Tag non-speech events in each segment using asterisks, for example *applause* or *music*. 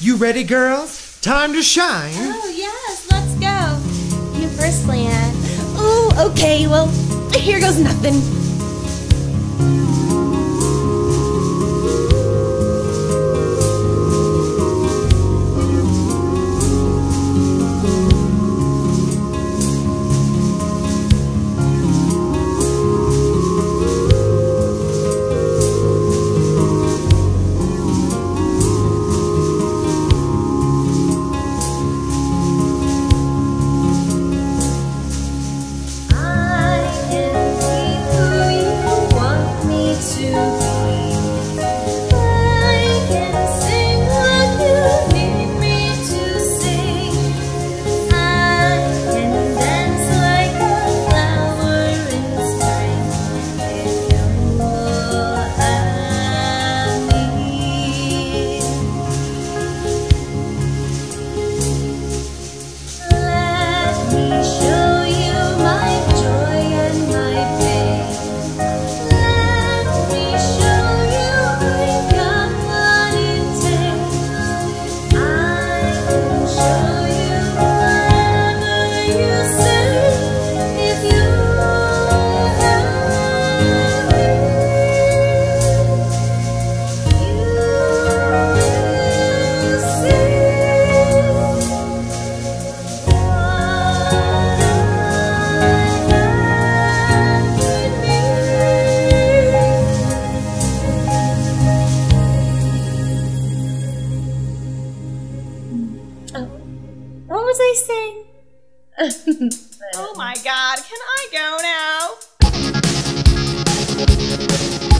You ready, girls? Time to shine. Oh, yes, let's go. You first, LeighAnn. Ooh, okay, well, here goes nothing. was I saying? *laughs* oh my god, can I go now?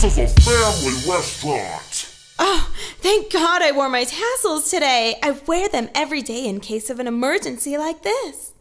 This is a family restaurant. Oh, thank God I wore my tassels today. I wear them every day in case of an emergency like this.